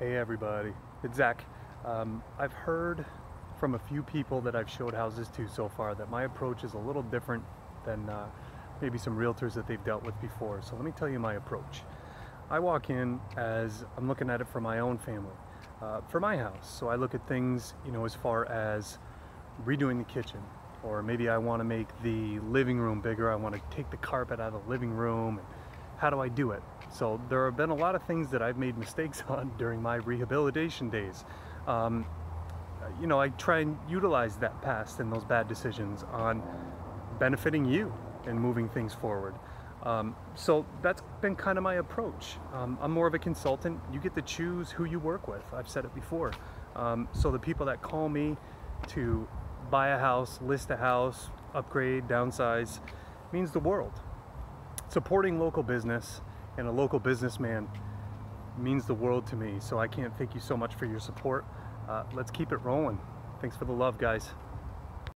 Hey everybody, it's Zach. Um, I've heard from a few people that I've showed houses to so far that my approach is a little different than uh, maybe some realtors that they've dealt with before. So let me tell you my approach. I walk in as I'm looking at it for my own family, uh, for my house. So I look at things, you know, as far as redoing the kitchen, or maybe I want to make the living room bigger. I want to take the carpet out of the living room. How do I do it? So there have been a lot of things that I've made mistakes on during my rehabilitation days. Um, you know, I try and utilize that past and those bad decisions on benefiting you and moving things forward. Um, so that's been kind of my approach. Um, I'm more of a consultant. You get to choose who you work with. I've said it before. Um, so the people that call me to buy a house, list a house, upgrade, downsize, means the world. Supporting local business and a local businessman means the world to me. So I can't thank you so much for your support. Uh, let's keep it rolling. Thanks for the love, guys.